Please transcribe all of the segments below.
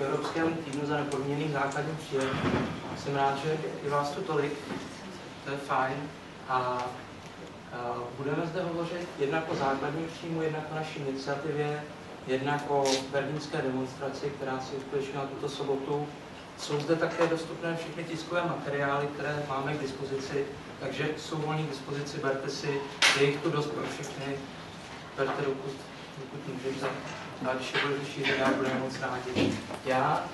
Evropskému týdnu za nepodmíněný základní příjem. Jsem rád, že i vás tu tolik, to je fajn. A budeme zde hovořit jednak o základním příjmu, jednak o naší iniciativě, jednak o berlínské demonstraci, která se uskutečnila tuto sobotu. Jsou zde také dostupné všechny tiskové materiály, které máme k dispozici, takže jsou volní k dispozici, berte si, je jich tu dost pro všechny, berte dokud, dokud můžete. A budete šířit, já budeme moc rádi. Já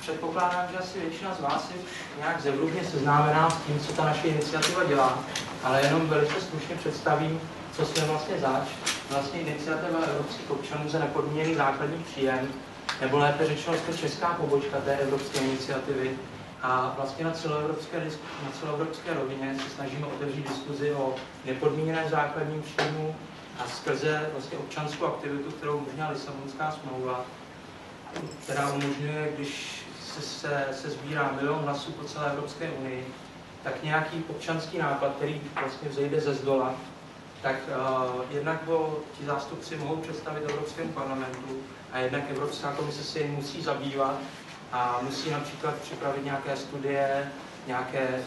předpokládám, že asi většina z vás je nějak zevrubně seznámená s tím, co ta naše iniciativa dělá, ale jenom velice stručně představím, co jsme vlastně zač. Vlastně iniciativa evropských občanů za nepodmíněný základní příjem, nebo lépe řečeno jsme česká pobočka té evropské iniciativy. A vlastně na celoevropské, na celoevropské rovině se snažíme otevřít diskuzi o nepodmíněném základním příjmu a skrze vlastně občanskou aktivitu, kterou umožnila Lisabonská smlouva, která umožňuje, když se, se, se sbírá milion hlasů po celé Evropské unii, tak nějaký občanský nápad, který vlastně vzejde ze zdola, tak uh, jednak ho ti zástupci mohou představit Evropskému parlamentu a jednak Evropská komise si musí zabývat a musí například připravit nějaké studie, nějaké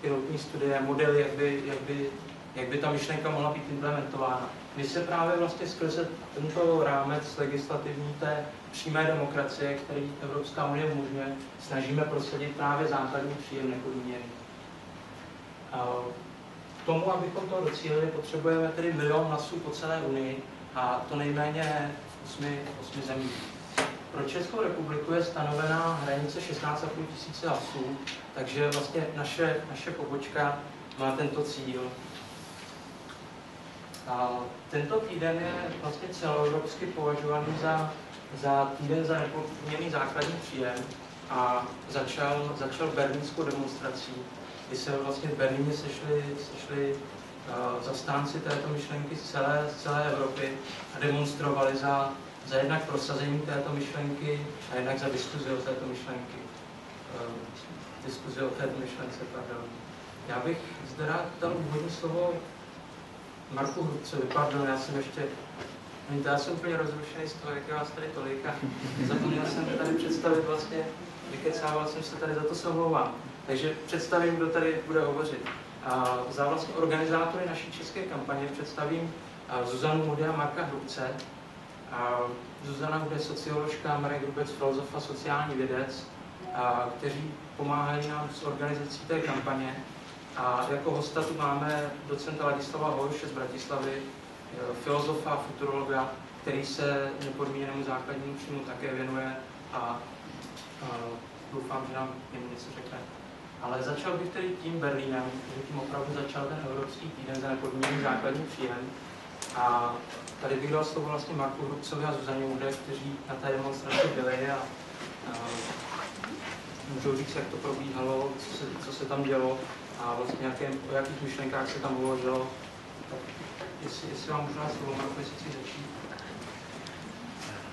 pilotní studie, modely, jak by, jak by, jak by ta myšlenka mohla být implementována. My se právě vlastně skrze tento rámec legislativní té přímé demokracie, který Evropská unie umožňuje, snažíme prosadit právě základní příjem nepodmíněný. K tomu, abychom to docílili, potřebujeme tedy milion hlasů po celé Unii a to nejméně v osmi, osmi zemích. Pro Českou republiku je stanovená hranice 16,5 tisíce hlasů, takže vlastně naše, naše pobočka má tento cíl. Tento týden je vlastně celoevropsky považovaný za, za týden za nepodmíněný základní příjem a začal, začal berlínskou demonstrací, kdy se vlastně v Berlíně sešli, sešli uh, zastánci této myšlenky z celé, z celé Evropy a demonstrovali za, za jednak prosazení této myšlenky a jednak za diskuzi o této myšlenky. Uh, diskuzi o této myšlence, pardon. Já bych zde rád dal úvodní slovo Marku Hrubcovi, pardon, já jsem ještě já jsem úplně rozrušený z toho, jak je vás tady tolik a zapomněl jsem tady představit vlastně, vykecával jsem se tady, za to se omlouvám. Takže představím, kdo tady bude hovořit. A za vlastně organizátory naší české kampaně představím Zuzanu Mudy a Marka Hrubce. A Zuzana bude socioložka, Marek Hrubec filozof a sociální vědec, a kteří pomáhají nám s organizací té kampaně. A jako hosta tu máme docenta Ladislava Holuše z Bratislavy, e, filozofa futurologa, který se nepodmíněnému základnímu příjmu také věnuje a, a doufám, že nám němu něco řekne. Ale začal bych tedy tím Berlínem, že tím opravdu začal ten Evropský týden za nepodmíněný základní příjem. A tady bych dal slovo vlastně Marku Hrubcovi a Zuzaně Ude, kteří na té demonstraci byli a, a můžou říct, jak to probíhalo, co se, co se tam dělo a vlastně nějaké, o jakých myšlenkách se tam hovořilo. Tak jestli, jestli vám možná slovo, Marku, jestli chci začít.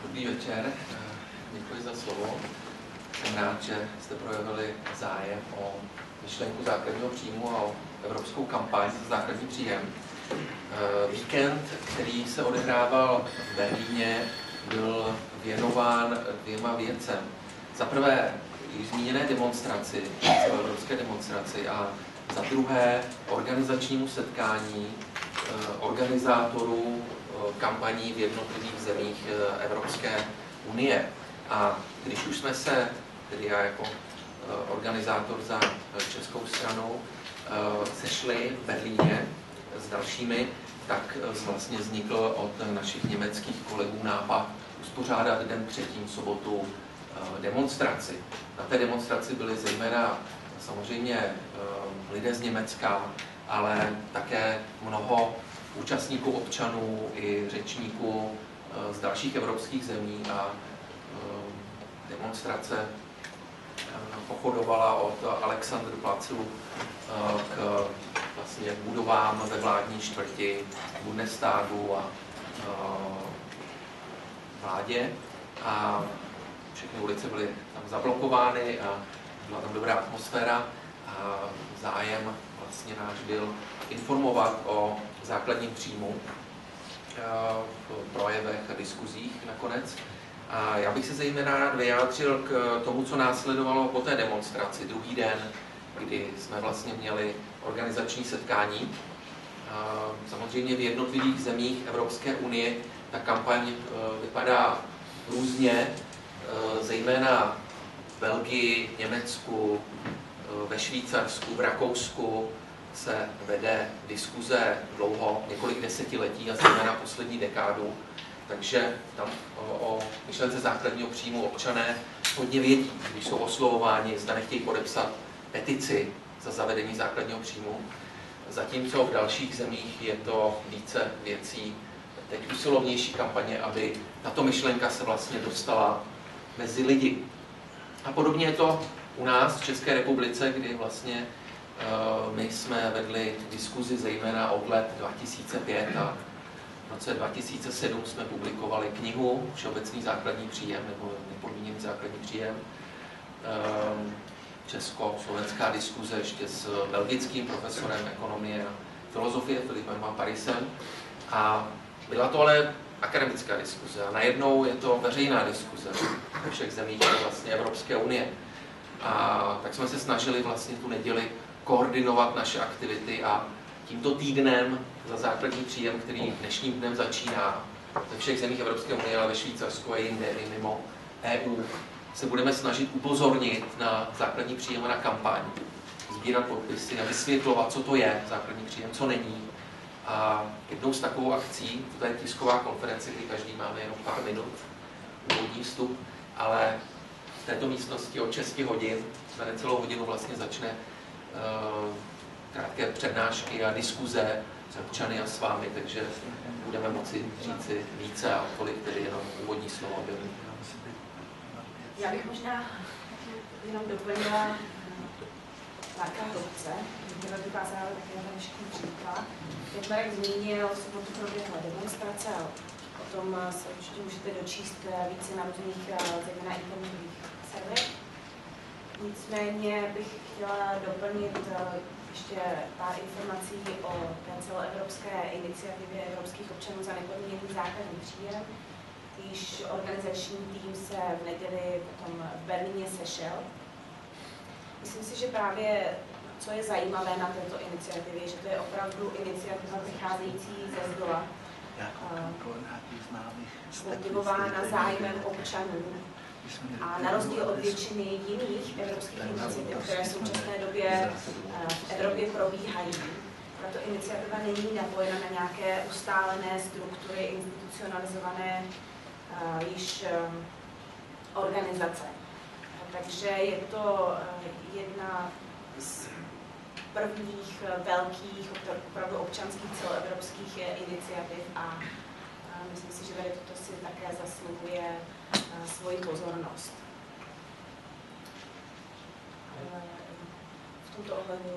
Dobrý večer, děkuji za slovo. Jsem rád, že jste projevili zájem o myšlenku základního příjmu a o evropskou kampaň za základní příjem. Víkend, který se odehrával v Berlíně, byl věnován dvěma věcem. Za prvé již zmíněné demonstraci, celoevropské demonstraci a za druhé organizačnímu setkání eh, organizátorů eh, kampaní v jednotlivých zemích Evropské unie. A když už jsme se tedy já jako eh, organizátor za eh, českou stranu, eh, sešli v Berlíně s dalšími, tak vlastně vznikl od našich německých kolegů nápad uspořádat den předtím sobotu demonstraci. Na té demonstraci byli zejména samozřejmě lidé z Německa, ale také mnoho účastníků občanů i řečníků z dalších evropských zemí a demonstrace pochodovala od Alexandru Placu eh, k vlastně budovám ve vládní čtvrti, Bundestagu a eh, vládě. A všechny ulice byly tam zablokovány a byla tam dobrá atmosféra a zájem vlastně náš byl informovat o základním příjmu eh, v projevech a diskuzích nakonec A já bych se zejména rád vyjádřil k tomu, co následovalo po té demonstraci, druhý den, kdy jsme vlastně měli organizační setkání. A samozřejmě v jednotlivých zemích Evropské unie ta kampaň e, vypadá různě, zejména v Belgii, Německu, ve Švýcarsku, v Rakousku se vede diskuze dlouho, několik desetiletí a zejména poslední dekádu takže tam o, o myšlence základního příjmu občané hodně vědí, když jsou oslovováni, zda nechtějí podepsat petici za zavedení základního příjmu. Zatímco v dalších zemích je to více věcí, teď usilovnější kampaně, aby tato myšlenka se vlastně dostala mezi lidi. A podobně je to u nás v České republice, kdy vlastně uh, my jsme vedli diskuzi zejména od let 2005 a v roce 2007 jsme publikovali knihu Všeobecný základní příjem nebo nepodmíněný základní příjem. Ehm, Česko-slovenská diskuze ještě s belgickým profesorem ekonomie a filozofie Filipem Van Parisem. A byla to ale akademická diskuze a najednou je to veřejná diskuze všech zemích vlastně Evropské unie. A tak jsme se snažili vlastně tu neděli koordinovat naše aktivity a tímto týdnem za základní příjem, který dnešním dnem začíná ve všech zemích Evropské unie, ale ve Švýcarsku a jinde, i mimo EU, se budeme snažit upozornit na základní příjem a na kampaň, sbírat podpisy a vysvětlovat, co to je základní příjem, co není. A jednou z takovou akcí, to je tisková konference, kdy každý máme jenom pár minut, úvodní vstup, ale v této místnosti od 6 hodin, za necelou hodinu vlastně začne uh, krátké přednášky a diskuze s občany a s vámi, takže budeme moci říci více a tolik tedy jenom úvodní slovo. Já bych možná jenom doplnila Marka Hrubce, která dokázala také na dnešní příklad. Jak Marek zmínil, v sobotu proběhla demonstrace a o tom se určitě můžete dočíst více na různých, zejména internetových serverech. Nicméně bych chtěla doplnit ještě pár informací o té celoevropské iniciativě evropských občanů za nepodmíněný základní příjem. Již organizační tým se v neděli potom v Berlíně sešel. Myslím si, že právě co je zajímavé na této iniciativě, že to je opravdu iniciativa vycházející ze zdola, motivována zájmem občanů a na rozdíl od většiny jiných evropských iniciativ, které v současné době eh, v Evropě probíhají, tato iniciativa není napojena na nějaké ustálené struktury, institucionalizované uh, již um, organizace. Takže je to jedna z prvních velkých, opravdu občanských celoevropských iniciativ a myslím si, že tady toto si také zasluhuje svoji pozornost. V tomto ohledu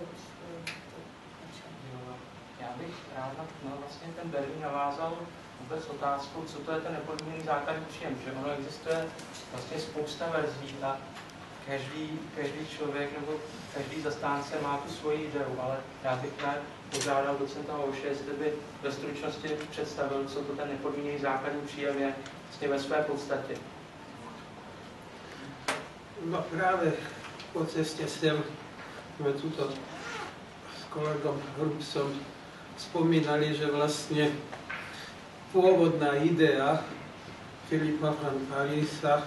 já bych rád no, vlastně ten Berlín navázal vůbec otázkou, co to je ten nepodmíněný základní příjem, že ono existuje vlastně spousta verzí a každý, každý člověk nebo každý zastánce má tu svoji ideu, ale já bych rád požádal docenta Houše, jestli by ve stručnosti představil, co to ten nepodmíněný základní příjem je vlastně ve své podstatě. No práve po ceste sem sme tuto s kolegom Hrubcom spomínali, že vlastne pôvodná idea Filipa van Parisa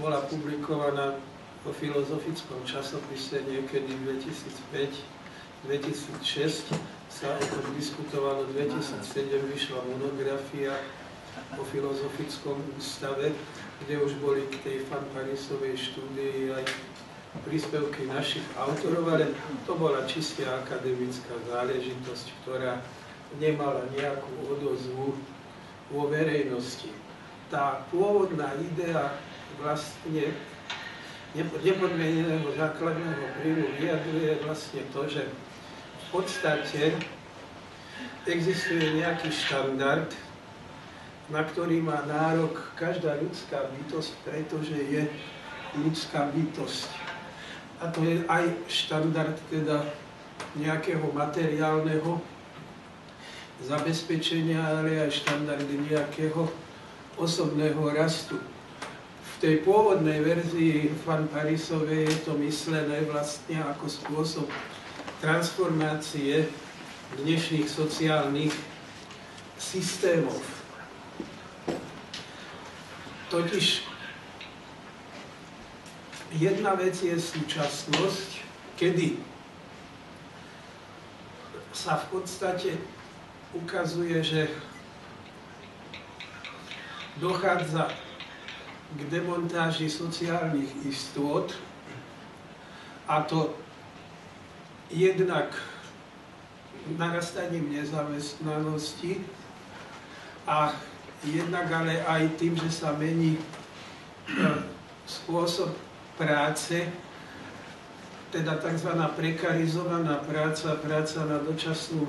bola publikovaná vo filozofickom časopise niekedy 2005-2006 sa o tom diskutovalo, 2007 vyšla monografia o filozofickom ústave, kde už boli k tej Parisovej štúdii aj príspevky našich autorov, ale to bola čiste akademická záležitosť, ktorá nemala nejakú odozvu vo verejnosti. Tá pôvodná idea vlastne nepodmieneného základného príjmu vyjadruje vlastne to, že v podstate existuje nejaký štandard, na ktorý má nárok každá ľudská bytosť, pretože je ľudská bytosť. A to je aj štandard teda nejakého materiálneho zabezpečenia, ale aj štandard nejakého osobného rastu. tej pôvodnej verzii Fan Parisovej je to myslené vlastne ako spôsob transformácie dnešných sociálnych systémov. Totiž jedna vec je súčasnosť, kedy sa v podstate ukazuje, že dochádza k demontáži sociálnych istôt a to jednak narastaním nezamestnanosti a jednak ale aj tým, že sa mení e, spôsob práce, teda tzv. prekarizovaná práca, práca na dočasnú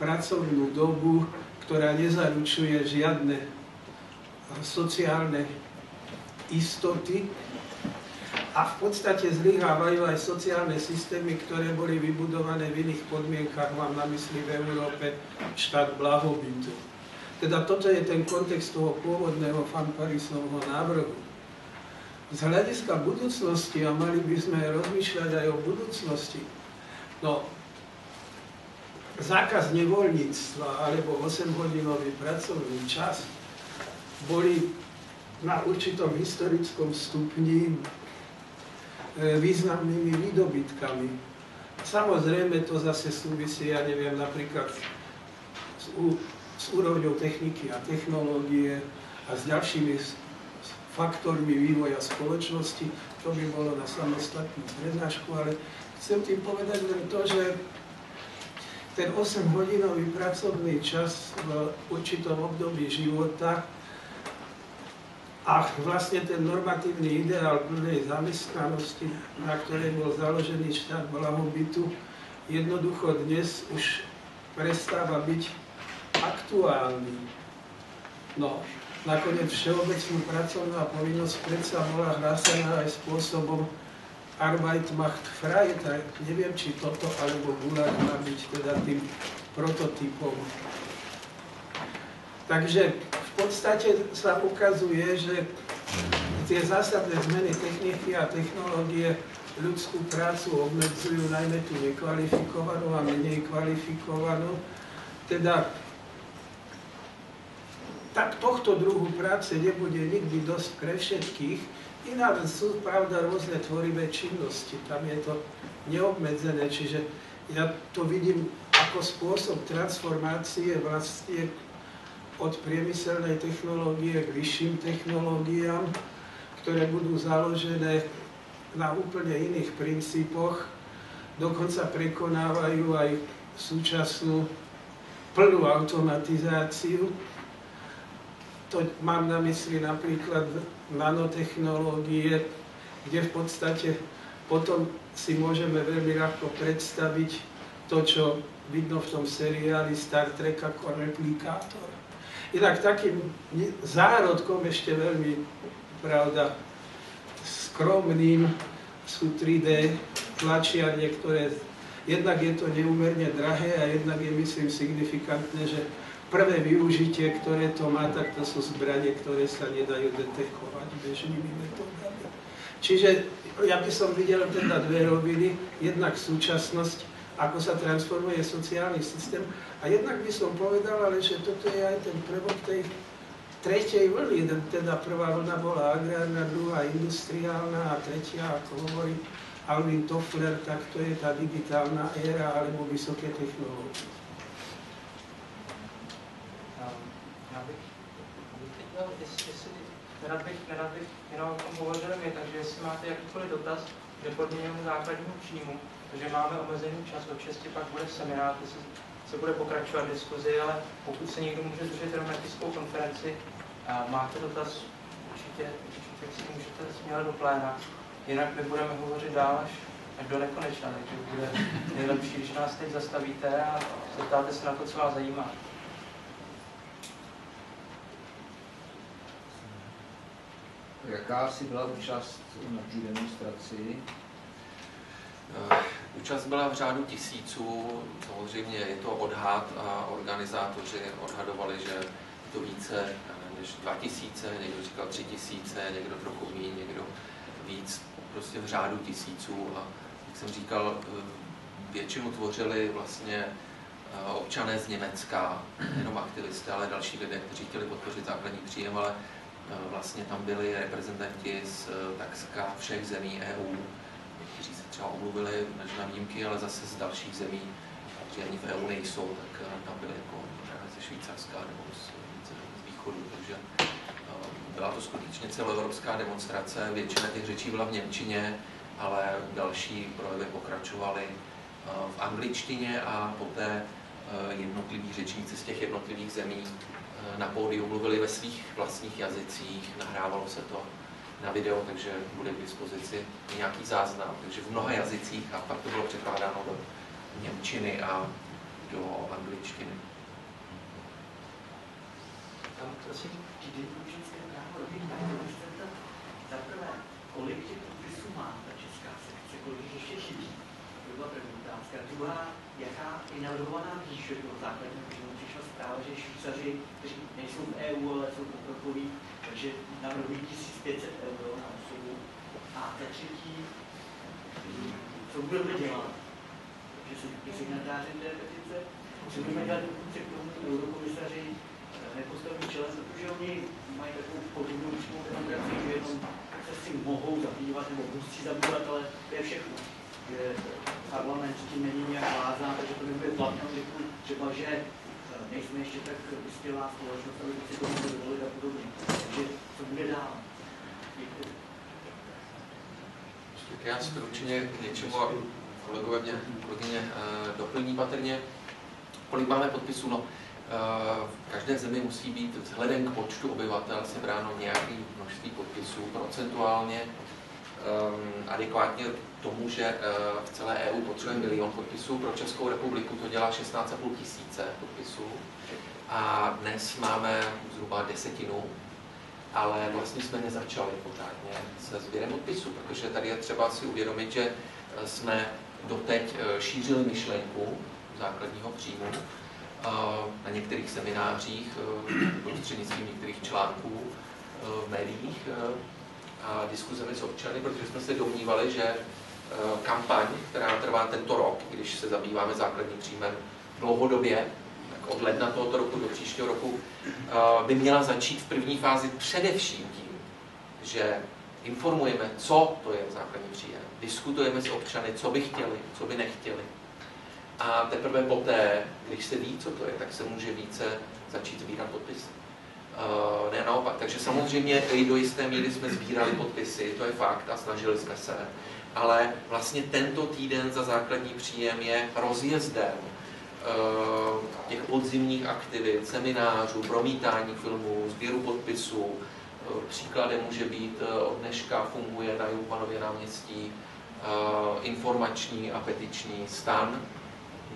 pracovnú dobu, ktorá nezaručuje žiadne sociálne istoty a v podstate zlyhávajú aj sociálne systémy, ktoré boli vybudované v iných podmienkach, mám na mysli v Európe štát blahobytu. Teda toto je ten kontext toho pôvodného Fanparisovho návrhu. Z hľadiska budúcnosti, a mali by sme rozmýšľať aj o budúcnosti, no, zákaz nevoľníctva alebo 8-hodinový pracovný čas boli na určitom historickom stupni významnými výdobytkami. Samozrejme to zase súvisí, ja neviem, napríklad s, s úrovňou techniky a technológie a s ďalšími faktormi vývoja spoločnosti. To by bolo na samostatnú prednášku, ale chcem tým povedať len to, že ten 8-hodinový pracovný čas v určitom období života a vlastne ten normatívny ideál plnej zamestnanosti, na ktorej bol založený štát blahobytu, jednoducho dnes už prestáva byť aktuálny. No, nakoniec všeobecnú pracovnú a povinnosť predsa bola hlásená aj spôsobom Arbeit macht frei, tak neviem, či toto alebo Gulag má byť teda tým prototypom. Takže podstate sa ukazuje, že tie zásadné zmeny techniky a technológie ľudskú prácu obmedzujú najmä tú nekvalifikovanú a menej kvalifikovanú. Teda tak tohto druhu práce nebude nikdy dosť pre všetkých. Iná sú, pravda, rôzne tvorivé činnosti. Tam je to neobmedzené, čiže ja to vidím ako spôsob transformácie vlastne od priemyselnej technológie k vyšším technológiám, ktoré budú založené na úplne iných princípoch, dokonca prekonávajú aj súčasnú plnú automatizáciu. To mám na mysli napríklad nanotechnológie, kde v podstate potom si môžeme veľmi ľahko predstaviť to, čo vidno v tom seriáli Star Trek ako replikátor. Inak takým zárodkom ešte veľmi, pravda, skromným sú 3D tlačiarne, ktoré jednak je to neúmerne drahé a jednak je, myslím, signifikantné, že prvé využitie, ktoré to má, tak to sú zbranie, ktoré sa nedajú detekovať bežnými metódami. Čiže ja by som videl teda dve roviny, jednak súčasnosť ako sa transformuje sociálny systém. A jednak by som povedal, ale že toto je aj ten prvok tej tretej vlny. Teda prvá vlna bola agrárna, druhá industriálna a tretia, ako hovorí Alvin Toffler, tak to je tá digitálna éra alebo vysoké technológie. Já bych, nerad bych, nerad bych jenom o tom hovořil my, takže jestli máte jakýkoliv dotaz k nepodmíněnému základnímu příjmu, protože máme omezený čas, od 6 pak bude seminář, kde se, se bude pokračovat diskuzi, ale pokud se někdo může držet jenom na tiskovou konferenci, a máte dotaz, určitě, určitě si můžete směle do pléna. Jinak my budeme hovořit dál až, až do nekonečna, takže bude nejlepší, když nás teď zastavíte a zeptáte se na to, co vás zajímá. Jaká asi byla účast na té demonstraci? Eh, účast byla v řádu tisíců, samozřejmě je to odhad a organizátoři odhadovali, že to více než 2000, někdo říkal 3000, někdo trochu méně, někdo víc, prostě v řádu tisíců. A jak jsem říkal, většinu tvořili vlastně občané z Německa, jenom aktivisté, ale další lidé, kteří chtěli podpořit základní příjem, ale vlastně tam byli reprezentanti z takřka všech zemí EU, kteří se třeba omluvili než na výjimky, ale zase z dalších zemí, kteří ani v EU nejsou, tak tam byli jako ze Švýcarska nebo z, z východu, takže byla to skutečně celoevropská demonstrace, většina těch řečí byla v Němčině, ale další projevy pokračovaly v angličtině a poté jednotliví řečníci z těch jednotlivých zemí na pódiu mluvili ve svých vlastních jazycích, nahrávalo se to na video, takže bude k dispozici nějaký záznam. Takže v mnoha jazycích a pak to bylo překládáno do Němčiny a do angličtiny. Tam, prosím. Za prvé, kolik těch podpisů má ta česká sekce, kolik ještě chybí? To byla první otázka. Druhá, jaká je navrhovaná výše toho základního příjmu? Přišla zpráva, že Švýcaři, kteří nejsou v EU, ale jsou pokrokoví, takže navrhují 1500 euro na osobu. A za třetí, co budeme dělat? Že jsou signatáři té petice, co budeme dělat, pokud se k tomu eurokomisaři nepostaví čele, protože oni mají takovou podobnou přímou demokracii, že jenom se s tím mohou zabývat nebo musí zabývat, ale to je všechno. Že parlament s tím není nějak vázán, takže to nebude platné třeba, že nejsme ještě tak vyspělá společnost, aby si to mohli dovolit a podobně. Takže co bude dál? Tak já stručně k něčemu a kolegové mě, kolegyně doplní patrně. Kolik máme podpisů? No, v každé zemi musí být vzhledem k počtu obyvatel sebráno nějaké množství podpisů procentuálně um, adekvátně tomu, že uh, v celé EU potřebujeme milion podpisů. Pro Českou republiku to dělá 16,5 tisíce podpisů. A dnes máme zhruba desetinu, ale vlastně jsme nezačali pořádně se sběrem podpisů, protože tady je třeba si uvědomit, že jsme doteď šířili myšlenku základního příjmu, na některých seminářích, eh, prostřednictvím některých článků eh, v médiích eh, a diskuzemi s občany, protože jsme se domnívali, že kampaň, která trvá tento rok, když se zabýváme základním příjmem dlouhodobě, tak od ledna tohoto roku do příštího roku, by měla začít v první fázi především tím, že informujeme, co to je základní příjem. Diskutujeme s občany, co by chtěli, co by nechtěli a teprve poté, když se ví, co to je, tak se může více začít sbírat podpisy. Uh, ne naopak. Takže samozřejmě i do jisté míry jsme sbírali podpisy, to je fakt a snažili jsme se. Ale vlastně tento týden za základní příjem je rozjezdem uh, těch podzimních aktivit, seminářů, promítání filmů, sběru podpisů. Uh, příkladem může být od dneška funguje na Jupanově náměstí informační a petiční stan,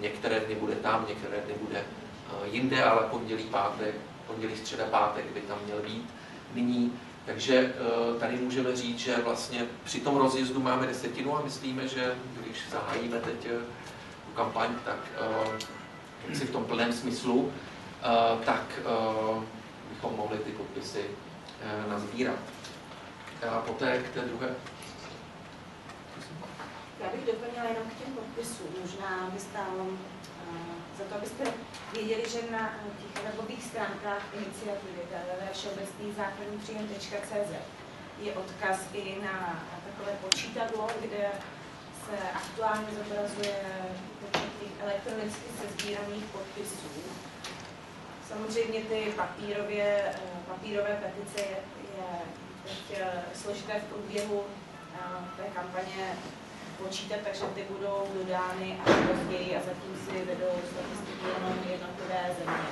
Některé dny bude tam, některé dny bude eh, jinde, ale pondělí, pátek, pondělí, středa, pátek by tam měl být nyní. Takže eh, tady můžeme říct, že vlastně při tom rozjezdu máme desetinu a myslíme, že když zahájíme teď eh, tu kampaň, tak si v tom plném smyslu, tak bychom mohli ty podpisy nazbírat. A poté k té druhé já bych doplnila jenom k těm podpisům. Možná by stálo za to, abyste věděli, že na těch webových stránkách iniciativy všeobecný základní příjem.cz je odkaz i na takové počítadlo, kde se aktuálně zobrazuje počet elektronicky sezbíraných podpisů. Samozřejmě ty papírově, eh, papírové petice je, je teď eh, složité v průběhu té kampaně počítat, takže ty budou dodány až později a zatím si vedou statistiky jenom jednotlivé země.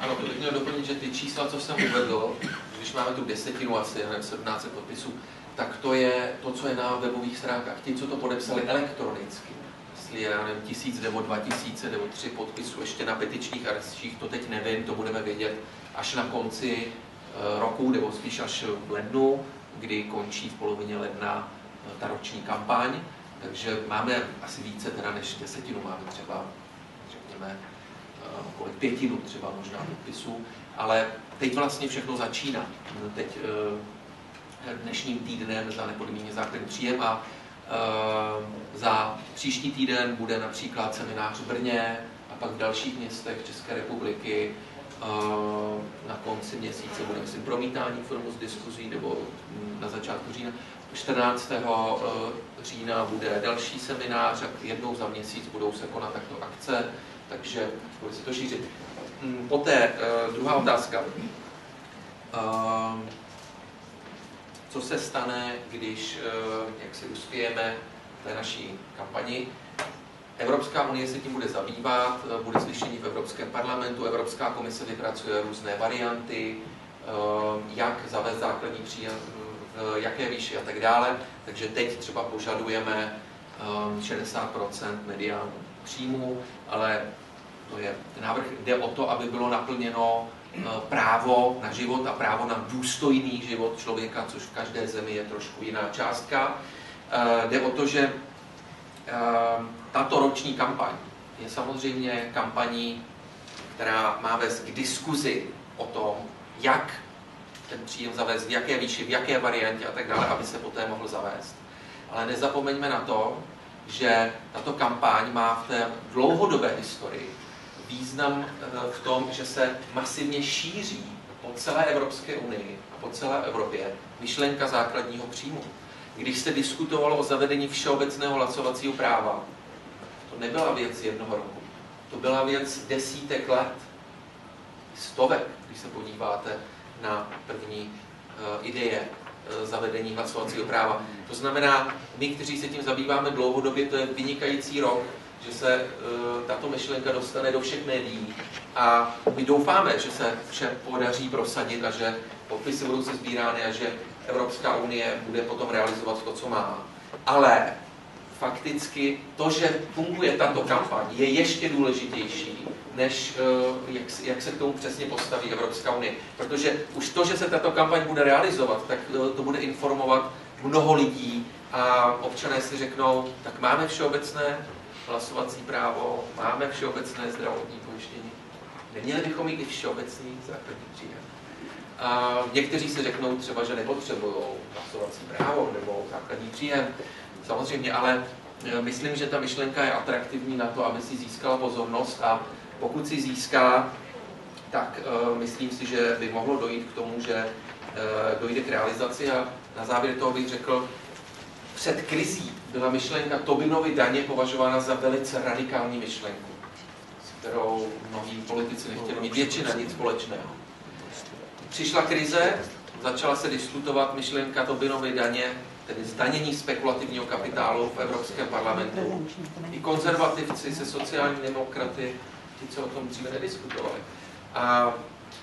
Ano, to bych měl doplnit, že ty čísla, co jsem uvedl, když máme tu desetinu asi, nevím, 17 podpisů, tak to je to, co je na webových stránkách. Ti, co to podepsali elektronicky, jestli je, nevím, tisíc nebo dva tisíce nebo tři podpisů ještě na petičních areších, to teď nevím, to budeme vědět až na konci eh, roku, nebo spíš až v lednu, kdy končí v polovině ledna eh, ta roční kampaň. Takže máme asi více teda než desetinu, máme třeba, řekněme, eh, okolo pětinu třeba možná podpisů, ale teď vlastně všechno začíná. Teď dnešním týdnem za nepodmíněně základní příjem a za příští týden bude například seminář v Brně a pak v dalších městech České republiky. Na konci měsíce bude, myslím, promítání filmu z diskuzí nebo na začátku října. 14. Eh, října bude další seminář a jednou za měsíc budou se konat takto akce, takže bude se to šířit. Hm, poté eh, druhá otázka. Ehm, co se stane, když eh, jak si uspějeme té naší kampani? Evropská unie se tím bude zabývat, bude slyšení v Evropském parlamentu, Evropská komise vypracuje různé varianty, jak zavést základní jaké výši a tak dále. Takže teď třeba požadujeme 60% um, mediánu příjmu, ale to je, návrh jde o to, aby bylo naplněno uh, právo na život a právo na důstojný život člověka, což v každé zemi je trošku jiná částka. Uh, jde o to, že uh, tato roční kampaň je samozřejmě kampaní, která má vést k diskuzi o tom, jak ten příjem zavést, v jaké výši, v jaké variantě a tak dále, aby se poté mohl zavést. Ale nezapomeňme na to, že tato kampaň má v té dlouhodobé historii význam eh, v tom, že se masivně šíří po celé Evropské unii a po celé Evropě myšlenka základního příjmu. Když se diskutovalo o zavedení všeobecného hlasovacího práva, to nebyla věc jednoho roku. To byla věc desítek let, stovek, když se podíváte na první uh, ideje uh, zavedení hlasovacího práva. To znamená, my, kteří se tím zabýváme dlouhodobě, to je vynikající rok, že se uh, tato myšlenka dostane do všech médií a my doufáme, že se vše podaří prosadit a že podpisy budou se sbírány a že Evropská unie bude potom realizovat to, co má. Ale fakticky to, že funguje tato kampaň, je ještě důležitější, než eh, jak, jak se k tomu přesně postaví Evropská unie. Protože už to, že se tato kampaň bude realizovat, tak eh, to bude informovat mnoho lidí a občané si řeknou, tak máme všeobecné hlasovací právo, máme všeobecné zdravotní pojištění. Neměli bychom mít i všeobecný základní příjem. A někteří si řeknou třeba, že nepotřebují hlasovací právo nebo základní příjem. Samozřejmě, ale eh, myslím, že ta myšlenka je atraktivní na to, aby si získala pozornost a pokud si získá, tak uh, myslím si, že by mohlo dojít k tomu, že uh, dojde k realizaci a na závěr toho bych řekl, před krizí byla myšlenka Tobinovy daně považována za velice radikální myšlenku, s kterou mnohí politici nechtěli mít většina nic společného. Přišla krize, začala se diskutovat myšlenka Tobinovy daně, tedy zdanění spekulativního kapitálu v Evropském parlamentu. I konzervativci se sociální demokraty ti, co o tom dříve nediskutovali. A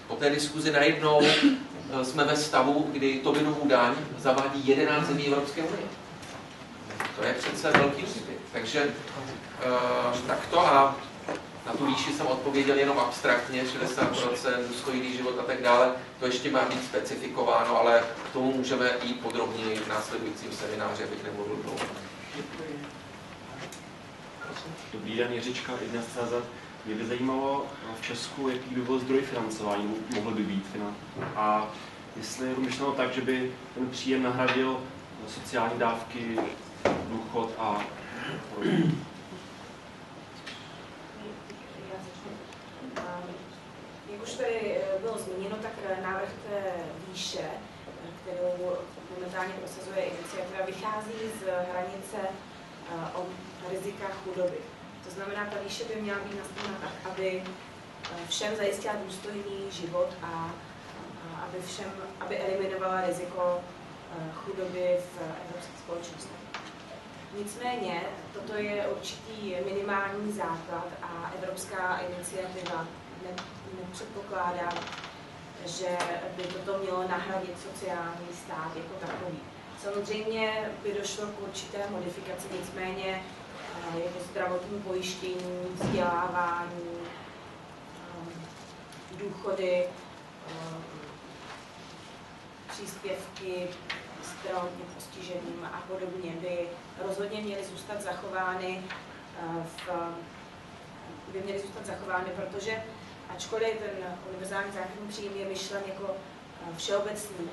po té diskuzi najednou eh, jsme ve stavu, kdy Tobinovou daň zavádí 11 zemí Evropské unie. To je přece velký úspěch. Takže uh, takto a na tu výši jsem odpověděl jenom abstraktně, 60%, důstojný život a tak dále. To ještě má být specifikováno, ale k tomu můžeme jít podrobněji v následujícím semináři, abych nemluvil dlouho. Dobrý den, Jiřička, jedna CZ. Mě by zajímalo v Česku, jaký by byl zdroj financování, mohl by být. A jestli je to myšleno tak, že by ten příjem nahradil sociální dávky, důchod a Jak už tady eh, bylo zmíněno, tak eh, návrh té výše, eh, kterou momentálně prosazuje iniciativa, vychází z hranice o rizika chudoby. To znamená, ta výše by měla být nastavena tak, aby všem zajistila důstojný život a, aby, všem, aby eliminovala riziko chudoby v evropské společnosti. Nicméně, toto je určitý minimální základ a evropská iniciativa nepředpokládá, že by toto mělo nahradit sociální stát jako takový. Samozřejmě by došlo k určité modifikaci, nicméně jako zdravotní pojištění, vzdělávání, um, důchody, um, příspěvky zdravotně postiženým a podobně by rozhodně měly zůstat zachovány v by měly zůstat zachovány, protože ačkoliv ten univerzální základní příjem je myšlen jako eh, všeobecný,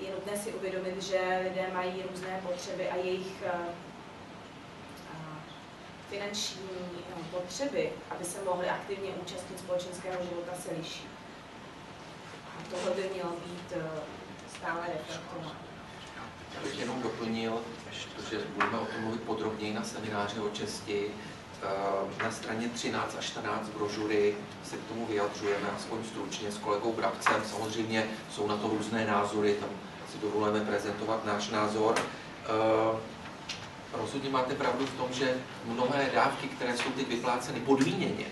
je nutné si uvědomit, že lidé mají různé potřeby a jejich eh, eh, finanční potřeby, aby se mohli aktivně účastnit společenského života, se liší. A tohle by mělo být stále reflektováno. Já bych jenom doplnil, že budeme o tom mluvit podrobněji na semináři o česti. Eh, na straně 13 a 14 brožury se k tomu vyjadřujeme, aspoň stručně s kolegou Brabcem. Samozřejmě jsou na to různé názory, tam si dovolujeme prezentovat náš názor. Eh, rozhodně máte pravdu v tom, že mnohé dávky, které jsou teď vypláceny podmíněně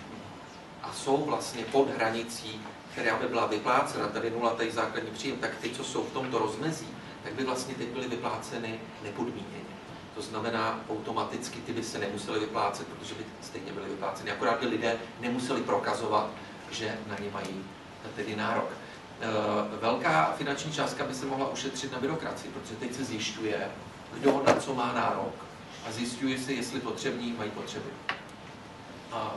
a jsou vlastně pod hranicí, která by byla vyplácena, tady nulatý základní příjem, tak ty, co jsou v tomto rozmezí, tak by vlastně teď byly vypláceny nepodmíněně. To znamená, automaticky ty by se nemusely vyplácet, protože by stejně byly vypláceny. Akorát by lidé nemuseli prokazovat, že na ně mají tedy nárok. E, velká finanční částka by se mohla ušetřit na byrokracii, protože teď se zjišťuje, kdo na co má nárok a zjišťuje se, jestli potřební mají potřeby. A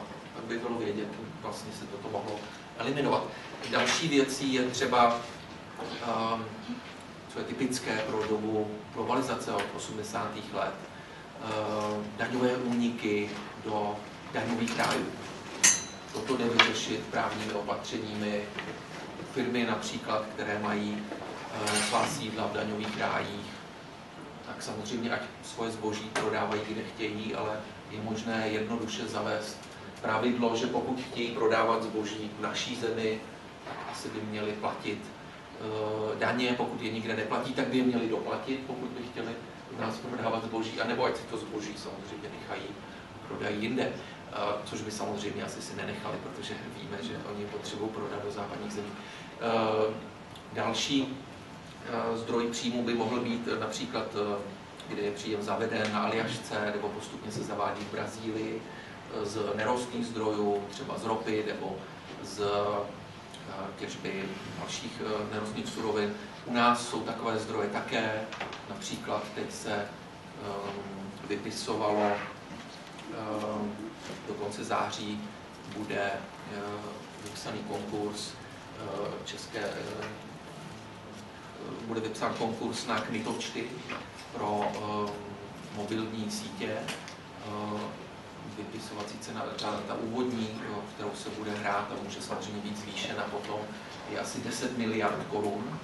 by bylo vědět, vlastně se toto mohlo eliminovat. Další věcí je třeba um, co je typické pro dobu globalizace od 80. let, eh, daňové úniky do daňových rájů. Toto jde vyřešit právními opatřeními. Firmy například, které mají eh, svá sídla v daňových rájích, tak samozřejmě ať svoje zboží prodávají kde chtějí, ale je možné jednoduše zavést pravidlo, že pokud chtějí prodávat zboží v naší zemi, tak asi by měli platit daně, pokud je nikde neplatí, tak by je měli doplatit, pokud by chtěli u nás prodávat zboží, anebo ať si to zboží samozřejmě nechají prodají jinde, eh, což by samozřejmě asi si nenechali, protože víme, že oni potřebují prodat do západních zemí. Eh, další zdroj příjmu by mohl být například, kde je příjem zaveden na Aljašce, nebo postupně se zavádí v Brazílii, z nerostných zdrojů, třeba z ropy nebo z těžby dalších eh, nerostných surovin. U nás jsou takové zdroje také, například teď se ehm, vypisovalo ehm, do konce září bude eh, vypsaný konkurs eh, české bude vypsán konkurs na kmitočty pro mobilní sítě vypisovací cena, ta, ta úvodní, jo, kterou se bude hrát a může samozřejmě být zvýšena potom, je asi 10 miliard korun.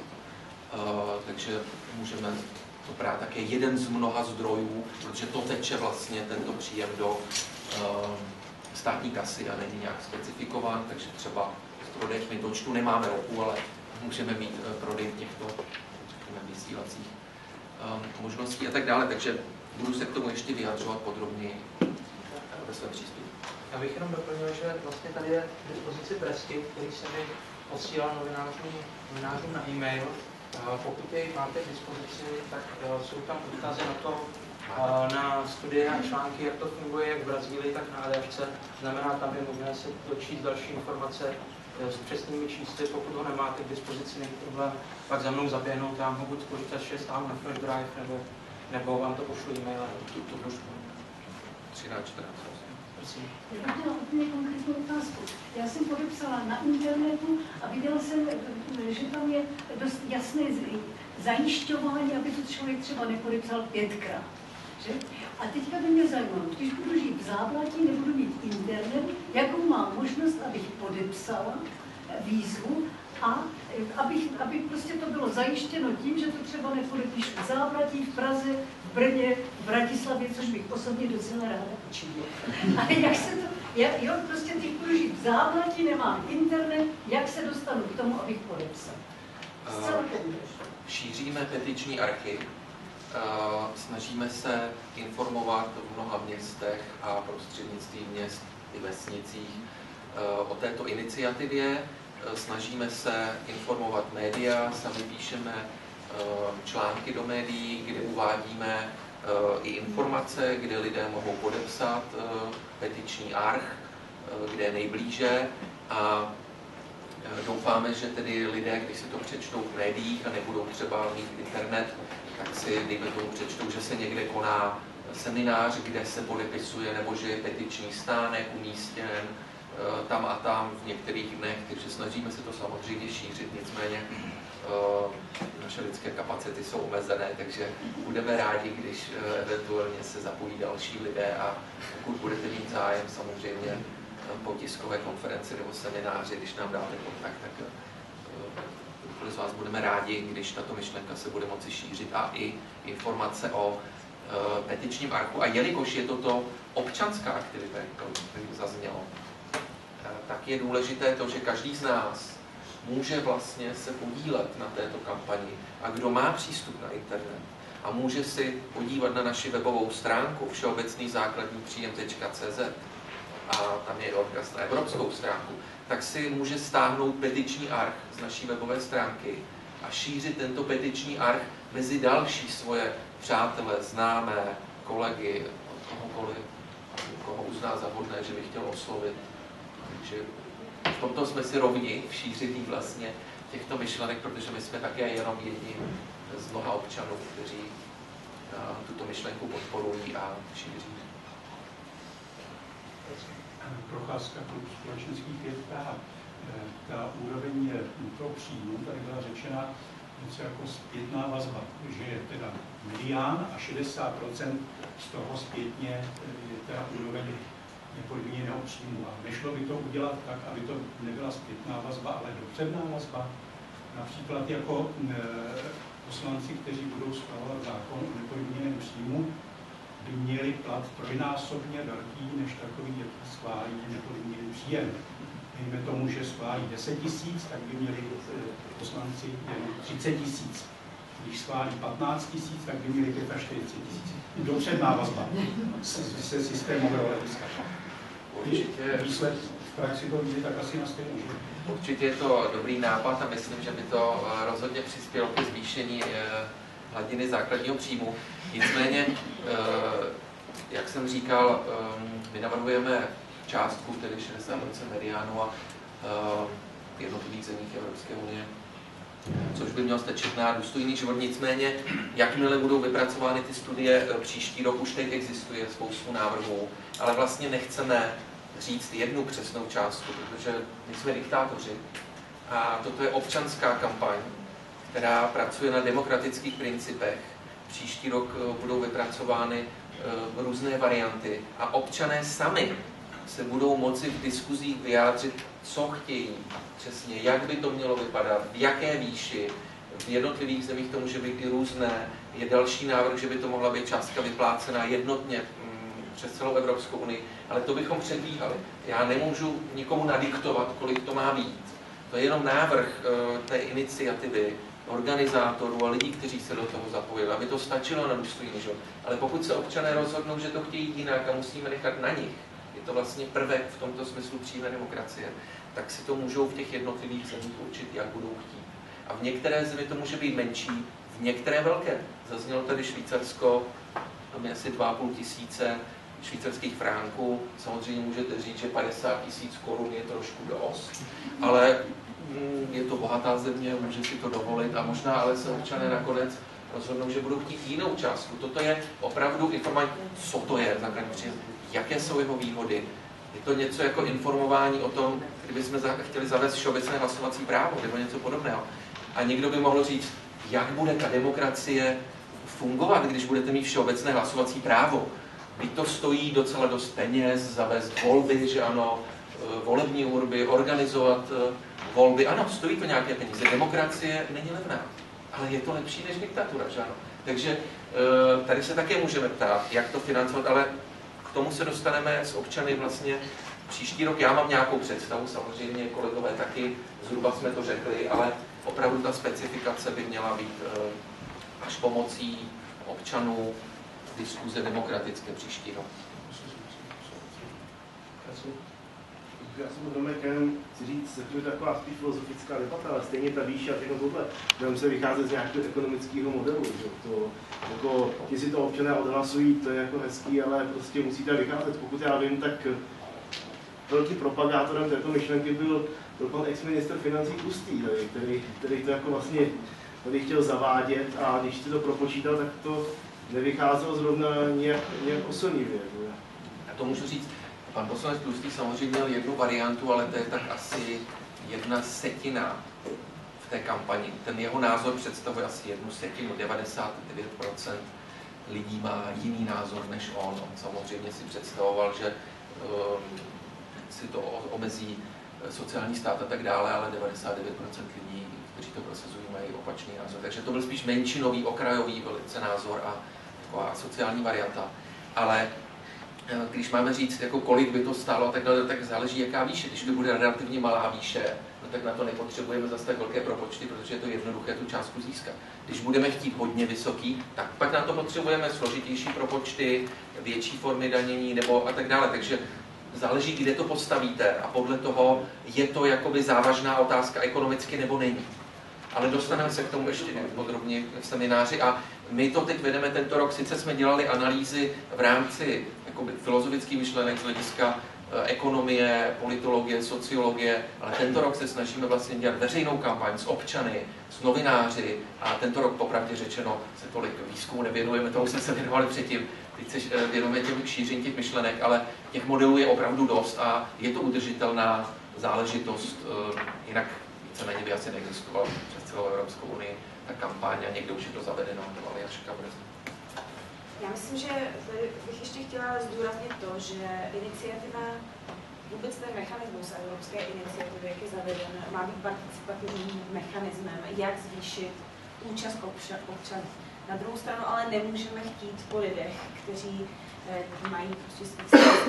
Uh, takže můžeme to brát také jeden z mnoha zdrojů, protože to teče vlastně tento příjem do uh, státní kasy a není nějak specifikován, takže třeba z prodeje kmitočtu nemáme ropu, ale můžeme mít uh, prodej těchto vysílacích um, možností a tak dále. Takže budu se k tomu ještě vyjadřovat podrobněji ve svém příspěvku. Já bych jenom doplnil, že vlastně tady je k dispozici presky, který se mi posílal novinářům, novinářům na e-mail. Pokud jej máte k dispozici, tak e, jsou tam odkazy na to, e, na studie a články, jak to funguje jak v Brazílii, tak na ADFC. Znamená, tam je možné se dočíst další informace s přesnými čísly, pokud ho nemáte k dispozici, není problém, pak za mnou zaběhnout, já mohu z počítače stáhnout na flash drive, nebo, nebo vám to pošlu e-mailem. 13, 14. Já měla úplně konkrétní otázku. Já jsem podepsala na internetu a viděla jsem, že tam je dost jasné zajišťování, aby to člověk třeba nepodepsal pětkrát. Že? A teďka by mě zajímalo, když budu žít v záblatí, nebudu mít internet, jakou mám možnost, abych podepsala výzvu a aby, aby prostě to bylo zajištěno tím, že to třeba nepodepíšu v záblatí, v Praze, Brně, v Bratislavě, což bych osobně docela ráda učinila. A jak se to, jak, jo, prostě ty budu žít v závlatí, nemám internet, jak se dostanu k tomu, abych podepsal? Uh, šíříme petiční archiv, uh, snažíme se informovat v mnoha městech a prostřednictvím měst i vesnicích uh, o této iniciativě. Snažíme se informovat média, sami píšeme Eh, články do médií, kde uvádíme eh, i informace, kde lidé mohou podepsat eh, petiční arch, kde je nejblíže. A doufáme, že tedy lidé, když si to přečtou v médiích a nebudou třeba mít internet, tak si, dejme tomu, přečtou, že se někde koná seminář, kde se podepisuje, nebo že je petiční stánek umístěn eh, tam a tam v některých dnech, takže snažíme se to samozřejmě šířit, nicméně eh, naše lidské kapacity jsou omezené, takže budeme rádi, když eh, eventuálně se zapojí další lidé a pokud budete mít zájem samozřejmě po tiskové konferenci nebo semináři, když nám dáte kontakt, tak z vás budeme rádi, když tato myšlenka se bude moci šířit a i informace o petičním archu. A jelikož je toto občanská aktivita, jak to zaznělo, tak je důležité to, že každý z nás může vlastně se podílet na této kampani a kdo má přístup na internet a může si podívat na naši webovou stránku všeobecný základní příjem.cz a tam je odkaz na evropskou stránku, tak si může stáhnout petiční arch z naší webové stránky a šířit tento petiční arch mezi další svoje přátele, známé, kolegy, kohokoliv, koho uzná za vhodné, že by chtěl oslovit. Takže v tomto jsme si rovni v šíření vlastně těchto myšlenek, protože my jsme také jenom jedni z mnoha občanů, kteří tuto myšlenku podporují a šíří. Procházka klub společenských věd. Eh, ta úroveň toho příjmu, tady byla řečena něco jako zpětná vazba, že je teda medián a 60% z toho zpětně eh, je teda úroveň nepodmíněného příjmu. A nešlo by to udělat tak, aby to nebyla zpětná vazba, ale dopředná vazba. Například jako e, poslanci, kteří budou schvalovat zákon o nepodmíněném příjmu, by měli plat trojnásobně velký než takový, jak schválí nepodmíněný příjem. Dejme tomu, že schválí 10 tisíc, tak by měli eh, poslanci jen 30 tisíc. Když schválí 15 tisíc, tak by měli 45 tisíc. Dopředná vazba se systémového hlediska. Určitě. Výsled v praxi to vidí tak asi na stejnou. Určitě je to dobrý nápad a myslím, že by to eh, rozhodně přispělo ke zvýšení eh, hladiny základního příjmu. Nicméně, eh, jak jsem říkal, my navrhujeme částku, tedy 60% mediánu a v jednotlivých zemích Evropské unie, což by mělo stačit na důstojný život. Nicméně, jakmile budou vypracovány ty studie příští rok, už teď existuje spoustu návrhů, ale vlastně nechceme říct jednu přesnou částku, protože my jsme diktátoři. A toto je občanská kampaň, která pracuje na demokratických principech. Příští rok eh, budou vypracovány eh, různé varianty a občané sami se budou moci v diskuzích vyjádřit, co chtějí přesně, jak by to mělo vypadat, v jaké výši. V jednotlivých zemích to může být i různé. Je další návrh, že by to mohla být částka vyplácena jednotně přes celou Evropskou unii, ale to bychom předbíhali. Já nemůžu nikomu nadiktovat, kolik to má být. To je jenom návrh uh, té iniciativy organizátorů a lidí, kteří se do toho zapojili, aby to stačilo na důstojný život. Ale pokud se občané rozhodnou, že to chtějí jinak a musíme nechat na nich, je to vlastně prvek v tomto smyslu přímé demokracie, tak si to můžou v těch jednotlivých zemích určit, jak budou chtít. A v některé zemi to může být menší, v některé velké. Zaznělo tady Švýcarsko, tam je asi 2,5 tisíce švýcarských fránků. Samozřejmě můžete říct, že 50 tisíc korun je trošku dost, ale mm, je to bohatá země, může si to dovolit a možná ale se občané nakonec rozhodnou, že budou chtít jinou částku. Toto je opravdu informace, co to je příjem, jaké jsou jeho výhody. Je to něco jako informování o tom, kdybychom chtěli zavést všeobecné hlasovací právo nebo něco podobného. A někdo by mohl říct, jak bude ta demokracie fungovat, když budete mít všeobecné hlasovací právo. Kdy to stojí docela dost peněz, zavést volby, že ano, e, volební urby, organizovat e, volby. Ano, stojí to nějaké peníze. Demokracie není levná, ale je to lepší než diktatura, že ano. Takže e, tady se také můžeme ptát, jak to financovat, ale k tomu se dostaneme s občany vlastně příští rok. Já mám nějakou představu, samozřejmě kolegové taky, zhruba jsme to řekli, ale opravdu ta specifikace by měla být až pomocí občanů diskuze demokratické příští rok. Já jsem Domek, to je taková spíš filozofická debata, ale stejně ta výše a všechno tohle, budeme se vycházet z nějakého ekonomického modelu. Že? To, jako, jestli to občané odhlasují, to je jako hezký, ale prostě musíte vycházet. Pokud já vím, tak velký propagátorem této myšlenky byl, byl pan ex-minister financí Tlustý, který, který to jako vlastně tady chtěl zavádět a když si to propočítal, tak to nevycházelo zrovna nějak, nějak oslnivě. Já to můžu říct, pan poslanec Tlustý samozřejmě měl jednu variantu, ale to je tak asi jedna setina v té kampani. Ten jeho názor představuje asi jednu setinu, 99% lidí má jiný názor než on. On samozřejmě si představoval, že um, si to omezí sociální stát a tak dále, ale 99% lidí, kteří to prosazují, mají opačný názor. Takže to byl spíš menšinový, okrajový velice názor a taková sociální varianta. Ale když máme říct, jako kolik by to stálo, tak, tak záleží, jaká výše. Když to bude relativně malá výše, no tak na to nepotřebujeme zase tak velké propočty, protože je to jednoduché tu částku získat. Když budeme chtít hodně vysoký, tak pak na to potřebujeme složitější propočty, větší formy danění nebo a tak dále. Takže záleží, kde to postavíte a podle toho je to jakoby závažná otázka ekonomicky nebo není. Ale dostaneme se k tomu ještě podrobně v semináři. A my to teď vedeme tento rok, sice jsme dělali analýzy v rámci jakoby, filozofických myšlenek z hlediska eh, ekonomie, politologie, sociologie, ale tento rok se snažíme vlastně dělat veřejnou kampaň s občany, s novináři a tento rok popravdě řečeno se tolik výzkumu nevěnujeme, tomu jsme se věnovali předtím, teď se eh, věnujeme těm šíření těch myšlenek, ale těch modelů je opravdu dost a je to udržitelná záležitost, eh, jinak víceméně by asi neexistoval. přes celou Evropskou unii ta kampaň a někdo už je to zavedeno, to Aljaška bude. Já myslím, že bych ještě chtěla zdůraznit to, že iniciativa, vůbec ten mechanismus Evropské iniciativy, jak je zaveden, má být participativním mechanismem, jak zvýšit účast občanů. Na druhou stranu ale nemůžeme chtít po lidech, kteří eh, mají prostě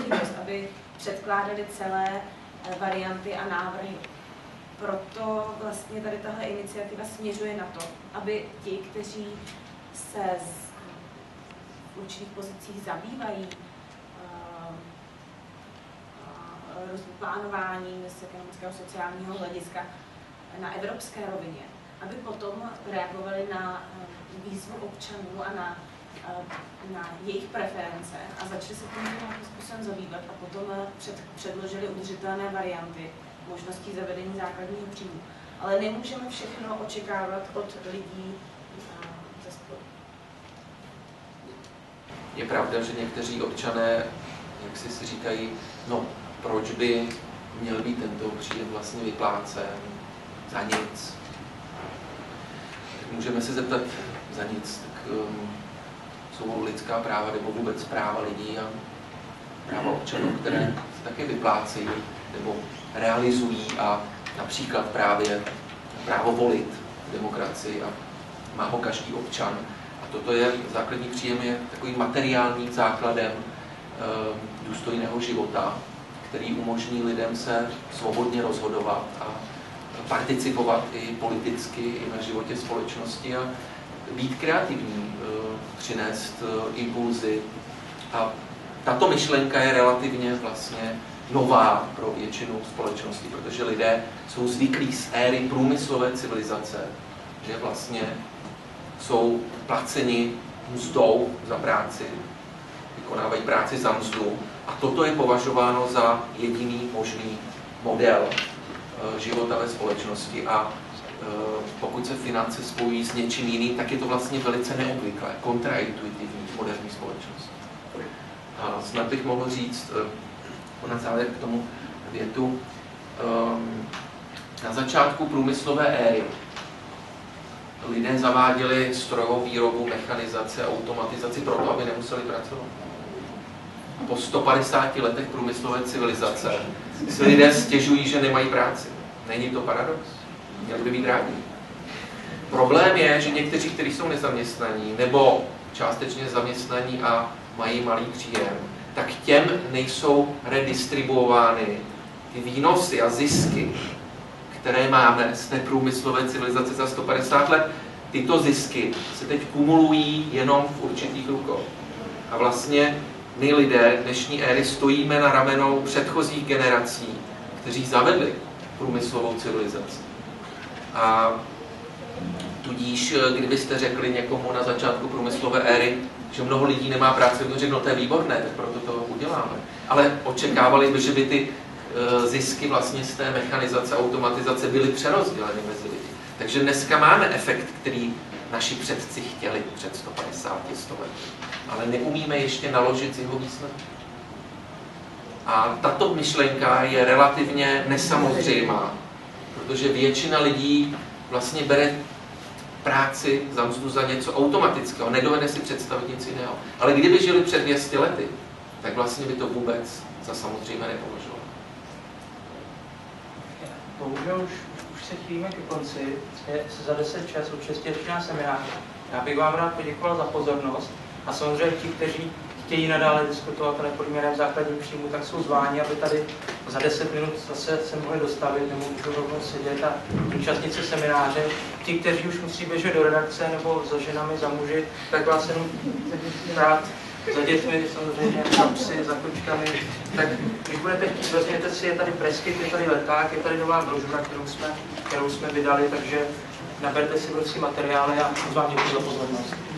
dost, aby předkládali celé eh, varianty a návrhy. Proto vlastně tady tahle iniciativa směřuje na to, aby ti, kteří se z určitých pozicích zabývají uh, uh, plánováním z ekonomického sociálního hlediska na evropské rovině, aby potom reagovali na uh, výzvu občanů a na, na jejich preference a začali se tím nějakým způsobem zabývat a potom před, předložili udržitelné varianty možností zavedení základního příjmu. Ale nemůžeme všechno očekávat od lidí ze spodu. Je pravda, že někteří občané, jak si si říkají, no proč by měl být tento příjem vlastně vyplácen za nic. Můžeme se zeptat za nic, tak um, jsou lidská práva nebo vůbec práva lidí a práva občanů, které se také vyplácejí nebo realizují a například právě právo volit demokracii a má ho každý občan. A toto je, základní příjem je takovým materiálním základem e, důstojného života, který umožní lidem se svobodně rozhodovat a participovat i politicky, i na životě společnosti a být kreativní, e, přinést e, impulzy. A tato myšlenka je relativně vlastně nová pro většinu společnosti, protože lidé jsou zvyklí z éry průmyslové civilizace, že vlastně jsou placeni mzdou za práci, vykonávají práci za mzdu a toto je považováno za jediný možný model eh, života ve společnosti a eh, pokud se finance spojí s něčím jiným, tak je to vlastně velice neobvyklé, kontraintuitivní moderní společnosti. A snad bych mohl říct, eh, na závěr k tomu větu. Um, na začátku průmyslové éry lidé zaváděli strojovou výrobu, mechanizaci, automatizaci proto, aby nemuseli pracovat. Po 150 letech průmyslové civilizace si lidé stěžují, že nemají práci. Není to paradox? Měli by být rádi. Problém je, že někteří, kteří jsou nezaměstnaní nebo částečně zaměstnaní a mají malý příjem, tak těm nejsou redistribuovány ty výnosy a zisky, které máme z té průmyslové civilizace za 150 let. Tyto zisky se teď kumulují jenom v určitých rukou. A vlastně my lidé dnešní éry stojíme na ramenou předchozích generací, kteří zavedli průmyslovou civilizaci. A tudíž, kdybyste řekli někomu na začátku průmyslové éry, že mnoho lidí nemá práci, by řekl, no to je výborné, tak proto to uděláme. Ale očekávali by, že by ty e, zisky vlastně z té mechanizace, automatizace byly přerozděleny mezi lidi. Takže dneska máme efekt, který naši předci chtěli před 150 100 lety. Ale neumíme ještě naložit z jeho výsledky. A tato myšlenka je relativně nesamozřejmá, protože většina lidí vlastně bere práci za mzdu za něco automatického, nedovede si představit nic jiného. Ale kdyby žili před 200 lety, tak vlastně by to vůbec za samozřejmé nepovažovali. Bohužel už, už se chýlíme ke konci. Je za 10 čas už šestiročná seminář. Já bych vám rád poděkoval za pozornost a samozřejmě ti, kteří chtějí nadále diskutovat o nepodmíněném základním příjmu, tak jsou zváni, aby tady za 10 minut zase se mohli dostavit nebo můžou rovnou sedět a účastnit se semináře. Ti, kteří už musí běžet do redakce nebo za ženami, za muži, tak vás jenom rád za dětmi samozřejmě, za psy, za kočkami. Tak když budete chtít, vezměte si, je tady preskyt, je tady leták, je tady nová brožura, kterou jsme, kterou jsme vydali, takže naberte si prosím materiály a vám děkuji za pozornost.